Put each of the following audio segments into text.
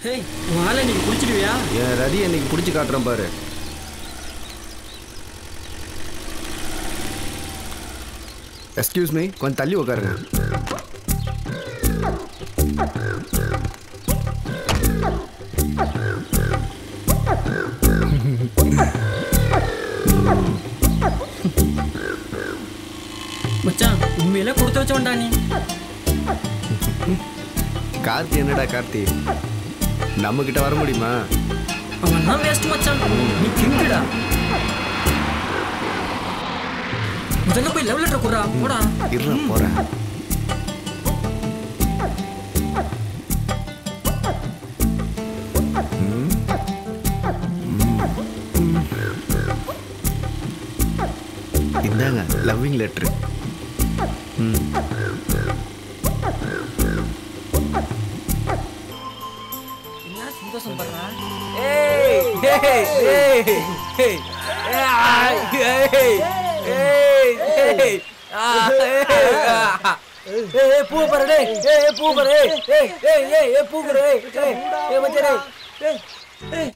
Hey உன் ஆளை நீ குடிச்சிடுவியா என் ரதி இன்னைக்கு பிடிச்சி காட்டுறேன் பாரு எக்ஸ்கியூஸ் மீ கொஞ்சம் தள்ளி உட்காருங்க மச்சான் உண்மையில கொடுத்து வச்சோண்டா நீ கார்த்தி என்னடா கார்த்தி நம்ம கிட்ட வர முடியுமா? அவன் தான் வேஸ்ட் மச்சான். நீ கிங்குடா முதல்ல போய் லெவல் லெட்டர் குடுறா போடா. இருடா போறேன். இந்தாங்க லவ்விங் லெட்ரு ம். சந்தோஷம் பண்றா பூ பாரு டேய் ஏய் பூ பாரு ஏய் ஏய் ஏய் பூ பாரு ஏய் மச்சான் ஏய் ஏய்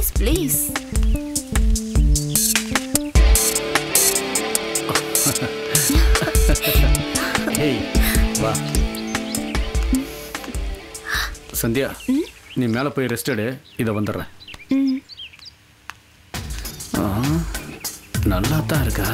place. ஏய் வா சந்தியா நீ மேலே போய் ரெஸ்ட் எடு இதை வந்துடுறேன். ஆ, நல்லா தான் இருக்கா.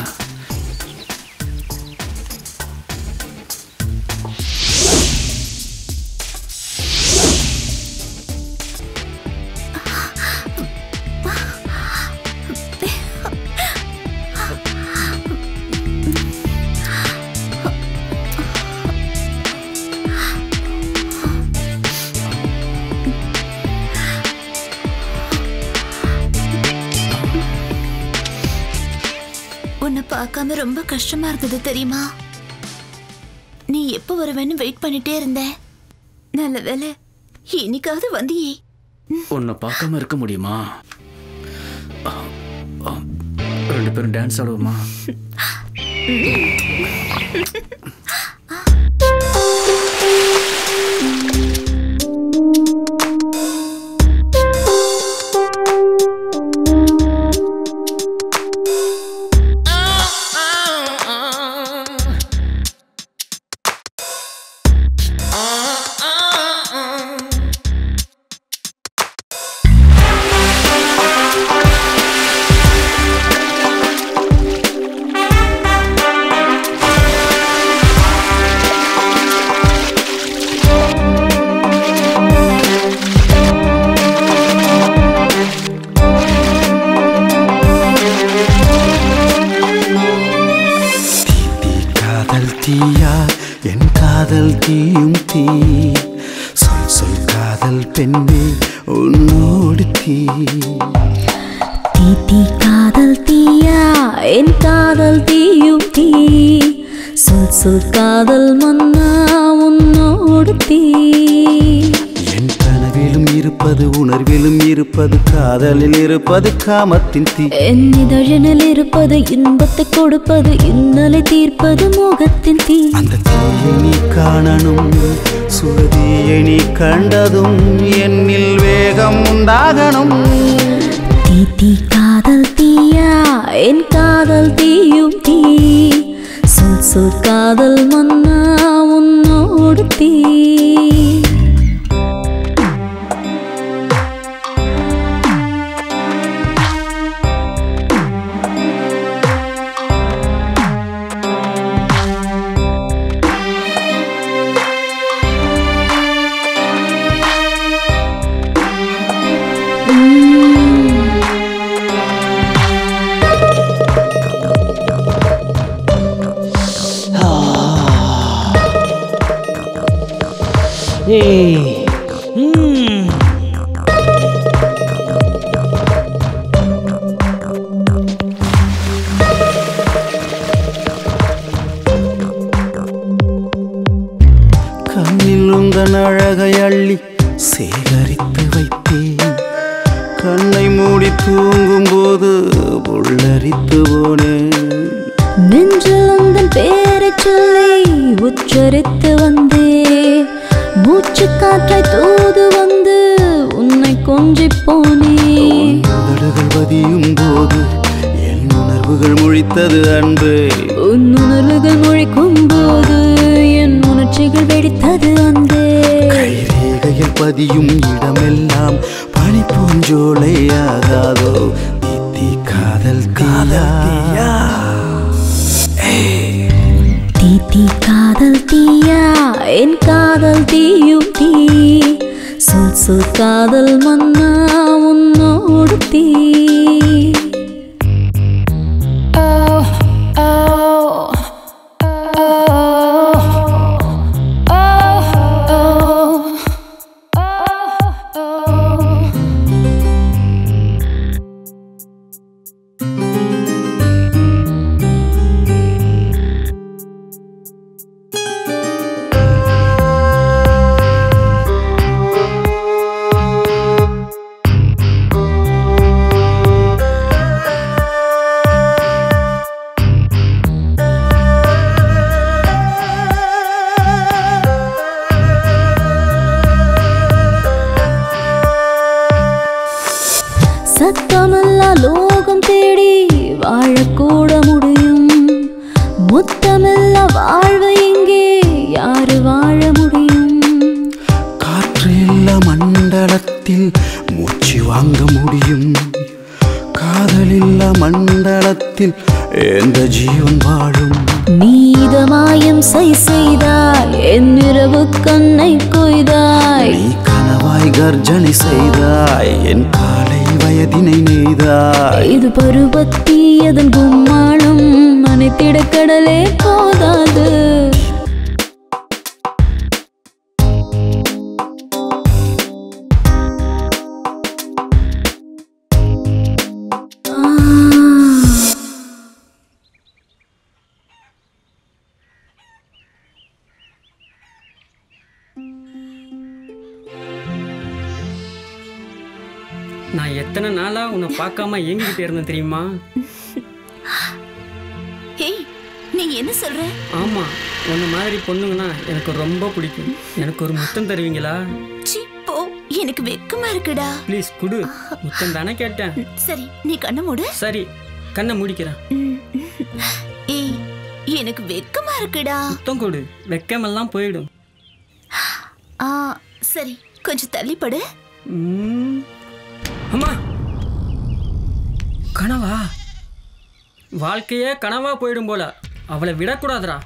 பார்க்காம ரொம்ப கஷ்டமா இருந்தது தெரியுமா? நீ எப்போ வருவேன்னு வெயிட் பண்ணிட்டே இருந்தேன் நல்ல வேலை இன்னைக்காவது வந்தியே. உன்னை பார்க்காம இருக்க முடியுமா? ரெண்டு பேரும் டான்ஸ் ஆடுவோமா? தீ. தீ தீ காதல் தீயா? என் காதல் தீயும் தீ. சொல் சொல் காதல் மன்னா உன்னோடு தீ. இருப்பது உணர்விலும் இருப்பது காதலில் இருப்பது காமத்தின் தீ. என் இதழனில் இருப்பது இன்பத்தை கொடுப்பது இன்னலை தீர்ப்பது மோகத்தின் தீ. அந்த தீயை நீ காணணும் சுருதியை நீ கண்டதும் என்னில் வேகம் உண்டாகணும். தீ தீ காதல் தீயா? என் காதல் தீயும் தீ. சொல் சொல் காதல் மன்னா உன்னோடு தீ. உணர்வுகள் முழித்தது அன்பே. உன் உணர்வுகள் முழிக்கும் போது என் உணர்ச்சிகள் வெடித்தது அந்தே கைரேகையில் பதியும் இடமெல்லாம் பனி பூஞ்சோலையாகாதோ தீ காதல் தீ தீ காதல் தீயா? என் காதல் தீயும் தீ. சொல் சொல் காதல் மன்னா உன்னோடு தீ. முத்தமில்லா வாழ்வு இங்கே யாரு வாழ முடியும்? காற்று இல்ல மண்டலத்தில் மூச்சு வாங்க முடியும். காதலில்ல மண்டலத்தில் எந்த ஜீவன் வாழும். நீதமாயம் சை செய்தாய் என் இரவு கண்ணை கொய்தாய். நீ கனவாய் கர்ஜனை செய்தாய் என் காலை வயதினை நெய்தாய். இது பருவத்தி அதன் கும்மாளம் அனைத்திட கடலே போதாது. நான் எத்தனை நாளா உன்னை பார்க்காம ஏங்கிக்கிட்டே இருந்தேன் தெரியுமா? என்ன சொல்ற? ஆமா உன்ன மாதிரி பொண்ணுங்கன்னா எனக்கு ரொம்ப பிடிக்கும். எனக்கு ஒரு முத்தம் தருவீங்களா? சீ போ எனக்கு வெக்கமா இருக்குடா. ப்ளீஸ் குடு. முத்தம் தானே கேட்டேன். சரி நீ கண்ணை மூடு. சரி கண்ணை முடிக்கிறேன். ஏய் எனக்கு வெக்கமா இருக்குடா. முத்தம் கொடு. வெக்கமெல்லாம் போயிடும். ஆ சரி கொஞ்சம் தள்ளிப்படு. ம். அம்மா! கனவா? வாழ்க்கையே கனவா போயிடும் போல. அவளை விடக்கூடாதுடா.